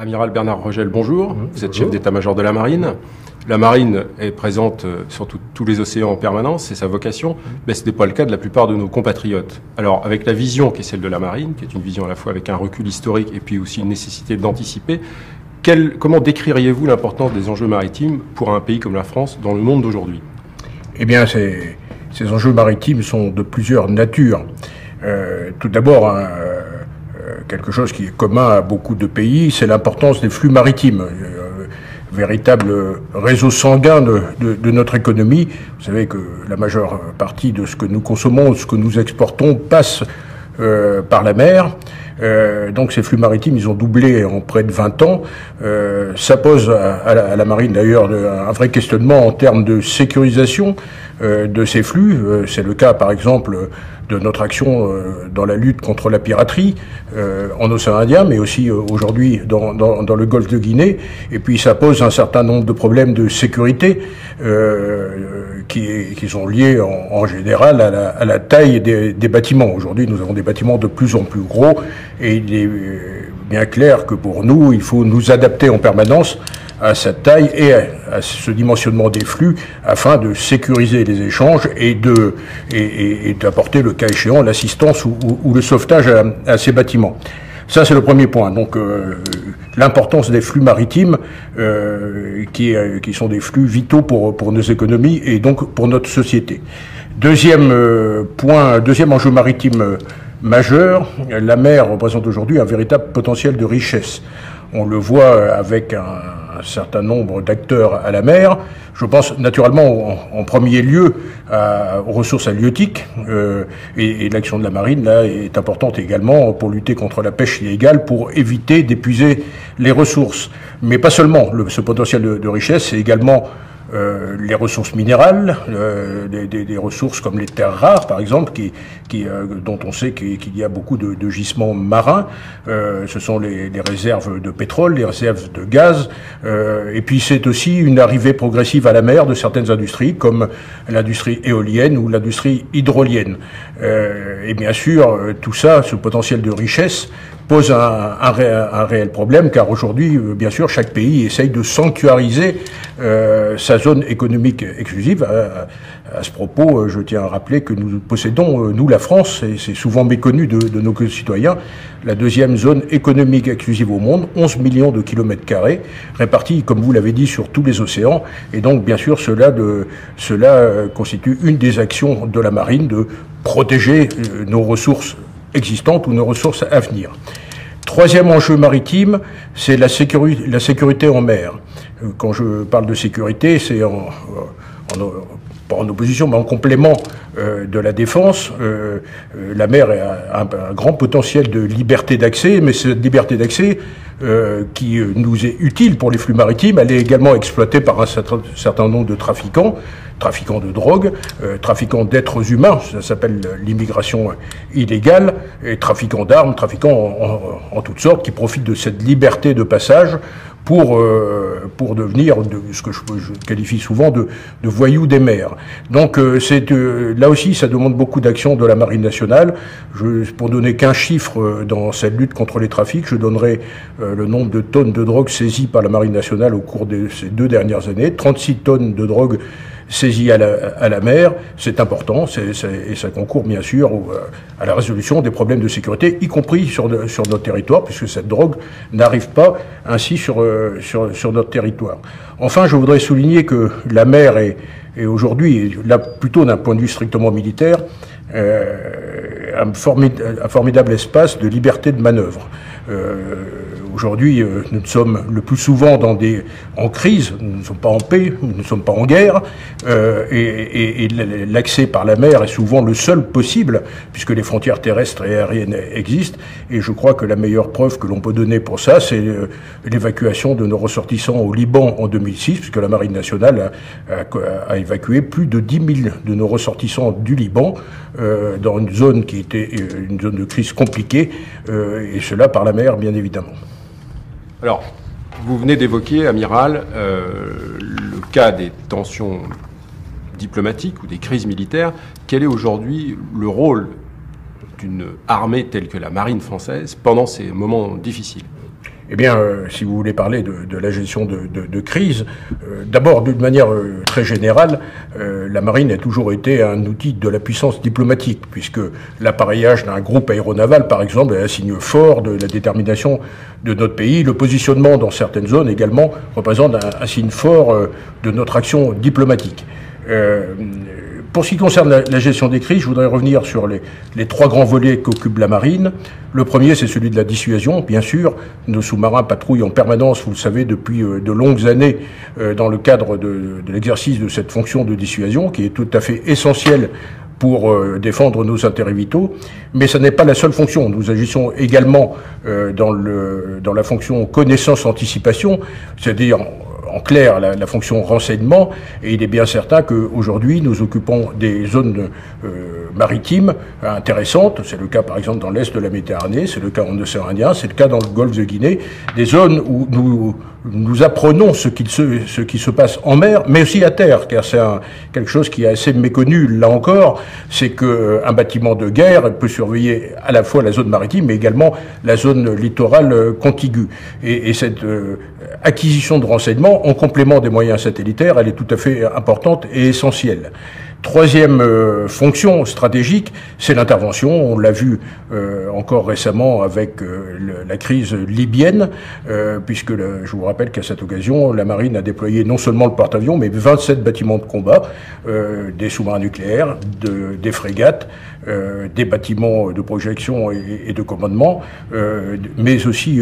Amiral Bernard Rogel, bonjour. Vous êtes chef d'état-major de la marine. La marine est présente euh, sur tous les océans en permanence, c'est sa vocation, mais ce n'est pas le cas de la plupart de nos compatriotes. Alors, avec la vision qui est celle de la marine, qui est une vision à la fois avec un recul historique et puis aussi une nécessité d'anticiper, comment décririez-vous l'importance des enjeux maritimes pour un pays comme la France dans le monde d'aujourd'hui? Eh bien, ces, enjeux maritimes sont de plusieurs natures. Euh, tout d'abord, euh, quelque chose qui est commun à beaucoup de pays, c'est l'importance des flux maritimes. Euh, véritable réseau sanguin de, notre économie. Vous savez que la majeure partie de ce que nous consommons, de ce que nous exportons, passe euh, par la mer. Euh, donc ces flux maritimes, ils ont doublé en près de 20 ans. Euh, ça pose à, la, marine d'ailleurs un vrai questionnement en termes de sécurisation euh, de ces flux. Euh, c'est le cas par exemple de notre action dans la lutte contre la piraterie en océan Indien, mais aussi aujourd'hui dans, dans, dans, le golfe de Guinée. Et puis ça pose un certain nombre de problèmes de sécurité qui, qui, sont liés en, général à la, à la taille des, des bâtiments. Aujourd'hui, nous avons des bâtiments de plus en plus gros et est bien clair que pour nous, il faut nous adapter en permanence à cette taille et à, ce dimensionnement des flux afin de sécuriser les échanges et de et, d'apporter le cas échéant l'assistance ou, le sauvetage à, ces bâtiments. Ça c'est le premier point. Donc euh, l'importance des flux maritimes euh, qui, euh, qui sont des flux vitaux pour pour nos économies et donc pour notre société. Deuxième point, deuxième enjeu maritime majeur, la mer représente aujourd'hui un véritable potentiel de richesse. On le voit avec un, certain nombre d'acteurs à la mer. Je pense naturellement en, premier lieu aux ressources halieutiques euh, et, l'action de la marine là est importante également pour lutter contre la pêche illégale, pour éviter d'épuiser les ressources. Mais pas seulement. ce potentiel de, de richesse, c'est également euh, les ressources minérales, euh, des, ressources comme les terres rares, par exemple, qui, euh, dont on sait qu'il y a beaucoup de, gisements marins. Ce sont les, les, réserves de pétrole, les réserves de gaz. et puis c'est aussi une arrivée progressive à la mer de certaines industries, comme l'industrie éolienne ou l'industrie hydrolienne. et bien sûr, tout ça, ce potentiel de richesse, pose un, un, réel problème, car aujourd'hui, euh, bien sûr, chaque pays essaye de sanctuariser euh, sa zone économique exclusive. À, ce propos, euh, je tiens à rappeler que nous possédons, nous, la France, et c'est souvent méconnu de, de, nos concitoyens, la deuxième zone économique exclusive au monde, 11 millions de kilomètres carrés, répartis, comme vous l'avez dit, sur tous les océans. Et donc, bien sûr, cela, de, cela constitue une des actions de la marine de protéger nos ressources existantes ou nos ressources à venir. Troisième enjeu maritime, c'est la, sécurité en mer. Euh, quand je parle de sécurité, c'est en, pas en opposition, mais en complément euh, de la défense. Euh, euh la mer a un, grand potentiel de liberté d'accès, mais cette liberté d'accès qui nous est utile pour les flux maritimes, elle est également exploitée par un certain, nombre de trafiquants, trafiquants de drogue, trafiquants d'êtres humains, ça s'appelle l'immigration illégale, et trafiquants d'armes, trafiquants en toutes sortes, qui profitent de cette liberté de passage pour, euh, pour devenir de, ce que je, qualifie souvent de, de voyous des mers. Donc euh, euh, là aussi, ça demande beaucoup d'action de la Marine nationale. Pour donner qu'un chiffre dans cette lutte contre les trafics, je donnerai le nombre de tonnes de drogue saisies par la Marine nationale au cours de ces deux dernières années. 36 tonnes de drogue saisie à la, à la mer, c'est important, et ça concourt bien sûr à la résolution des problèmes de sécurité, y compris sur, sur notre territoire, puisque cette drogue n'arrive pas ainsi sur, euh, sur, sur, notre territoire. Enfin, je voudrais souligner que la mer est, est aujourd'hui, là plutôt d'un point de vue strictement militaire, euh, un, formidable espace de liberté de manœuvre. Euh, Aujourd'hui, euh, nous sommes le plus souvent en crise, nous ne sommes pas en paix, nous ne sommes pas en guerre, euh, et, l'accès par la mer est souvent le seul possible, puisque les frontières terrestres et aériennes existent, et je crois que la meilleure preuve que l'on peut donner pour ça, c'est l'évacuation de nos ressortissants au Liban en 2006, puisque la Marine nationale a, évacué plus de 10 000 de nos ressortissants du Liban, dans une zone qui était une zone de crise compliquée, et cela par la bien évidemment. Alors, vous venez d'évoquer, amiral, euh, le cas des tensions diplomatiques ou des crises militaires. Quel est aujourd'hui le rôle d'une armée telle que la marine française pendant ces moments difficiles? Eh bien, euh, si vous voulez parler de, la gestion de, crise, euh, d'abord, d'une manière euh, très générale, la marine a toujours été un outil de la puissance diplomatique, puisque l'appareillage d'un groupe aéronaval, par exemple, est un signe fort de la détermination de notre pays. Le positionnement dans certaines zones également représente un signe fort de notre action diplomatique. Pour ce qui concerne la, gestion des crises, je voudrais revenir sur les, trois grands volets qu'occupe la marine. Le premier, c'est celui de la dissuasion. Bien sûr, nos sous-marins patrouillent en permanence, vous le savez, depuis euh, de longues années euh, dans le cadre de, l'exercice de cette fonction de dissuasion, qui est tout à fait essentielle pour euh, défendre nos intérêts vitaux, mais ce n'est pas la seule fonction. Nous agissons également dans, le, dans la fonction connaissance-anticipation, c'est-à-dire en clair la, fonction renseignement, et il est bien certain qu'aujourd'hui nous occupons des zones euh, maritimes intéressantes, c'est le cas par exemple dans l'est de la Méditerranée, c'est le cas en océan Indien, c'est le cas dans le golfe de Guinée, des zones où nous nous apprenons ce qui, se, ce qui se passe en mer, mais aussi à terre, car c'est quelque chose qui est assez méconnu, là encore, c'est qu'un euh, bâtiment de guerre peut surveiller à la fois la zone maritime, mais également la zone littorale euh, contiguë. Et, et cette euh, acquisition de renseignements, en complément des moyens satellitaires, elle est tout à fait importante et essentielle. Troisième euh, fonction stratégique, c'est l'intervention. On l'a vu euh, encore récemment avec euh, la crise libyenne, euh, puisque je vous rappelle qu'à cette occasion, la marine a déployé non seulement le porte-avions, mais 27 bâtiments de combat, euh, des sous-marins nucléaires, de, des frégates, des bâtiments de projection et, et de commandement, mais aussi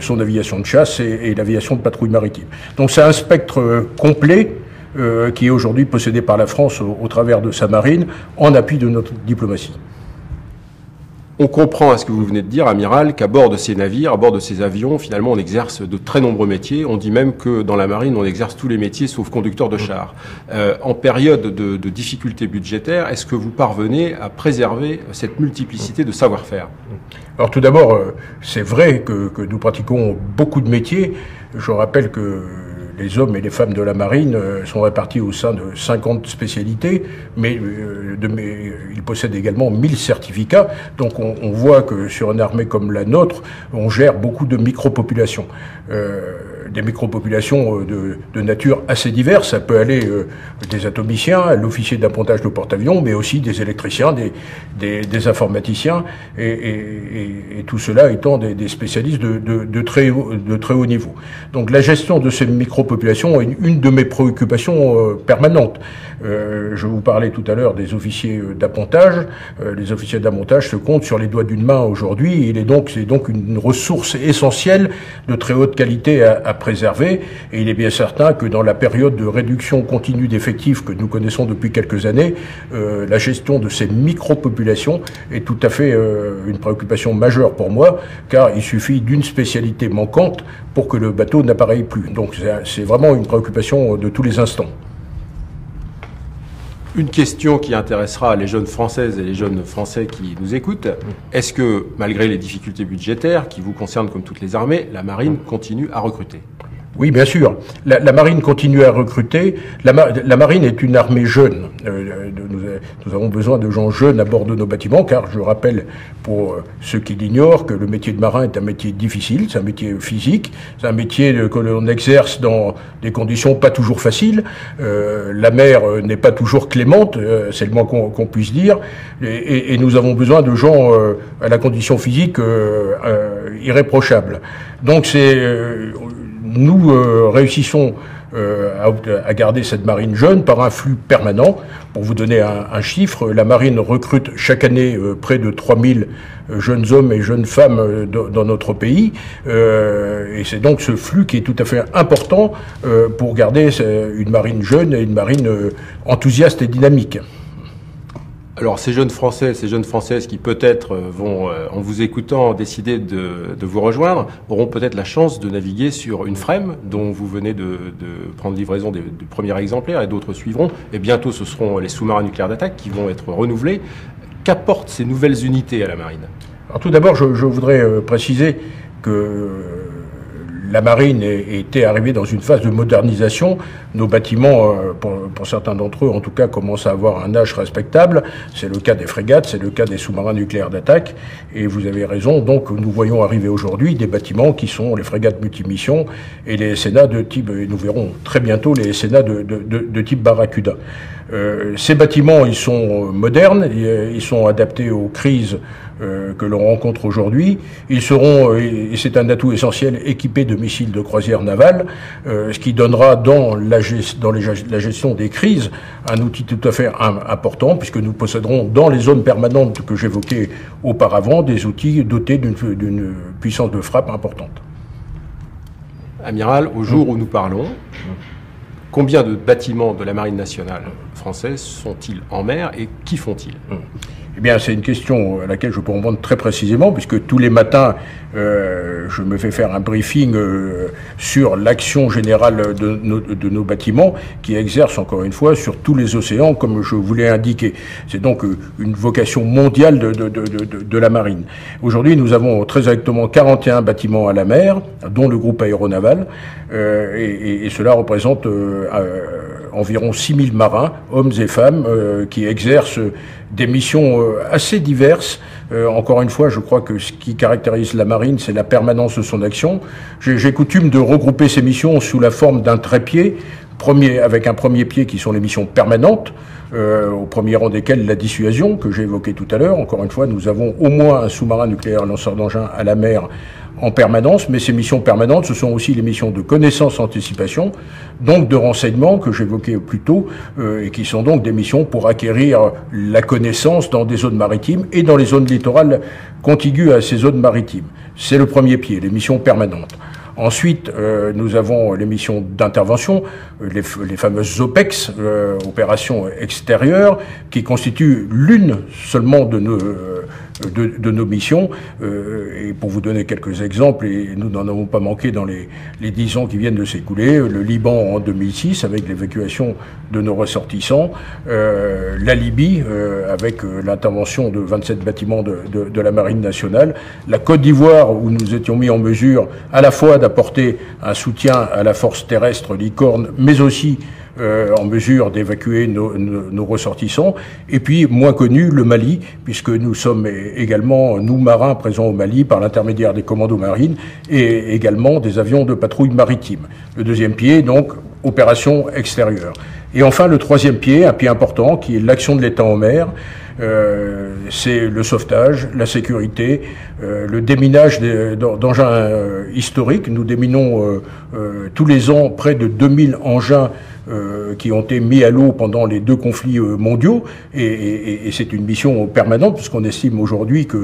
son aviation de chasse et, et l'aviation de patrouille maritime. Donc c'est un spectre complet euh, qui est aujourd'hui possédé par la France au, au, travers de sa marine, en appui de notre diplomatie. On comprend à ce que vous venez de dire, amiral, qu'à bord de ces navires, à bord de ces avions, finalement, on exerce de très nombreux métiers. On dit même que dans la marine, on exerce tous les métiers sauf conducteur de char. Euh, en période de, de difficultés budgétaires, est-ce que vous parvenez à préserver cette multiplicité de savoir-faire? Alors tout d'abord, euh, c'est vrai que, que nous pratiquons beaucoup de métiers. Je rappelle que les hommes et les femmes de la marine euh, sont répartis au sein de 50 spécialités, mais, euh, mais ils possèdent également 1000 certificats. Donc on, on, voit que sur une armée comme la nôtre, on gère beaucoup de micropopulations. Euh, des micropopulations de, de, nature assez diverse. Ça peut aller euh, des atomiciens, l'officier d'appontage de porte-avions, mais aussi des électriciens, des, des, informaticiens, et, tout cela étant des, spécialistes de, de, très haut, de très haut niveau. Donc la gestion de ces micropopulations est une, de mes préoccupations euh, permanentes. Euh, je vous parlais tout à l'heure des officiers d'appontage. les officiers d'appontage se comptent sur les doigts d'une main aujourd'hui. Il est donc c'est donc une ressource essentielle de très haute qualité à, à préserver. Et il est bien certain que dans la période de réduction continue d'effectifs que nous connaissons depuis quelques années, euh, la gestion de ces micro-populations est tout à fait euh, une préoccupation majeure pour moi, car il suffit d'une spécialité manquante pour que le bateau n'appareille plus. Donc c'est vraiment une préoccupation de tous les instants. Une question qui intéressera les jeunes françaises et les jeunes français qui nous écoutent. Est-ce que, malgré les difficultés budgétaires qui vous concernent comme toutes les armées, la marine continue à recruter? Oui, bien sûr. La, marine continue à recruter. La, marine est une armée jeune. Euh, nous, nous, avons besoin de gens jeunes à bord de nos bâtiments, car je rappelle pour ceux qui l'ignorent que le métier de marin est un métier difficile, c'est un métier physique, c'est un métier que l'on exerce dans des conditions pas toujours faciles. Euh, la mer n'est pas toujours clémente, euh, c'est le moins qu'on qu puisse dire, et, nous avons besoin de gens euh, à la condition physique euh, irréprochable. Donc c'est nous euh, réussissons euh, à, garder cette marine jeune par un flux permanent. Pour vous donner un, un chiffre, la marine recrute chaque année euh, près de 3000 jeunes hommes et jeunes femmes dans notre pays. et c'est donc ce flux qui est tout à fait important pour garder une marine jeune et une marine enthousiaste et dynamique. Alors ces jeunes Français, ces jeunes Françaises qui peut-être euh, vont, euh, en vous écoutant, décider de, vous rejoindre, auront peut-être la chance de naviguer sur une frame dont vous venez de, prendre livraison du premier exemplaire et d'autres suivront. Et bientôt, ce seront les sous-marins nucléaires d'attaque qui vont être renouvelés. Qu'apportent ces nouvelles unités à la marine? Alors tout d'abord, je, je, voudrais euh, préciser que la marine était arrivée dans une phase de modernisation. Nos bâtiments, euh, pour, certains d'entre eux en tout cas, commencent à avoir un âge respectable. C'est le cas des frégates, c'est le cas des sous-marins nucléaires d'attaque. Et vous avez raison, donc nous voyons arriver aujourd'hui des bâtiments qui sont les frégates multimissions et les SNA de type, et nous verrons très bientôt les SNA de, de type Barracuda. Euh, ces bâtiments, ils sont modernes, ils sont adaptés aux crises euh, que l'on rencontre aujourd'hui. Ils seront, euh, et c'est un atout essentiel, équipés de missiles de croisière navale, ce qui donnera dans la, gestion des crises un outil tout à fait important, puisque nous posséderons dans les zones permanentes que j'évoquais auparavant des outils dotés d'une puissance de frappe importante. Amiral, au jour où nous parlons, Combien de bâtiments de la Marine nationale française sont-ils en mer et qui font-ils? Eh bien, c'est une question à laquelle je peux répondre très précisément, puisque tous les matins, euh, je me fais faire un briefing euh, sur l'action générale de nos, bâtiments, qui exercent encore une fois sur tous les océans, comme je vous l'ai indiqué. C'est donc euh, une vocation mondiale de, la marine. Aujourd'hui, nous avons très exactement 41 bâtiments à la mer, dont le groupe aéronaval, et, cela représente environ 6000 marins, hommes et femmes, qui exercent des missions euh, assez diverses. Euh, encore une fois, je crois que ce qui caractérise la marine, c'est la permanence de son action. J'ai coutume de regrouper ces missions sous la forme d'un trépied, premier, avec un premier pied qui sont les missions permanentes, euh, au premier rang desquelles la dissuasion, que j'ai évoquée tout à l'heure. Encore une fois, nous avons au moins un sous-marin nucléaire lanceur d'engins à la mer en permanence, mais ces missions permanentes, ce sont aussi les missions de connaissance anticipation, donc de renseignement que j'évoquais plus tôt, euh, et qui sont donc des missions pour acquérir la connaissance dans des zones maritimes et dans les zones littorales contiguës à ces zones maritimes. C'est le premier pied, les missions permanentes. Ensuite, euh, nous avons les missions d'intervention, euh, les, les, fameuses OPEX, euh, opérations extérieures, qui constituent l'une seulement de nos de, nos missions. Euh, et pour vous donner quelques exemples, et nous n'en avons pas manqué dans les, les 10 ans qui viennent de s'écouler, le Liban en 2006 avec l'évacuation de nos ressortissants, euh, la Libye euh, avec l'intervention de 27 bâtiments de, de, de, la Marine nationale, la Côte d'Ivoire où nous étions mis en mesure à la fois d'apporter un soutien à la force terrestre licorne, mais aussi euh, en mesure d'évacuer nos, ressortissants. Et puis, moins connu, le Mali, puisque nous sommes également, nous marins, présents au Mali par l'intermédiaire des commandos marines et également des avions de patrouille maritime. Le deuxième pied, donc, opération extérieure. Et enfin, le troisième pied, un pied important, qui est l'action de l'État en mer. Euh, c'est le sauvetage, la sécurité, euh, le déminage d'engins historiques. Nous déminons tous les ans près de 2000 engins qui ont été mis à l'eau pendant les deux conflits euh, mondiaux, et, c'est une mission permanente, puisqu'on estime aujourd'hui que,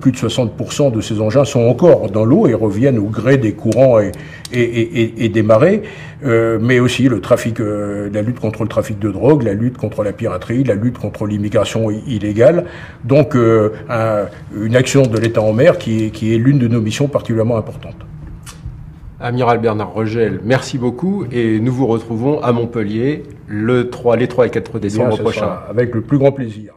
plus de 60% de ces engins sont encore dans l'eau et reviennent au gré des courants et, des marées, euh, mais aussi le trafic, euh, la lutte contre le trafic de drogue, la lutte contre la piraterie, la lutte contre l'immigration illégale, donc un, une action de l'État en mer qui est l'une de nos missions particulièrement importantes. Amiral Bernard Rogel, merci beaucoup et nous vous retrouvons à Montpellier le 3, les 3 et 4 décembre prochain. Avec le plus grand plaisir.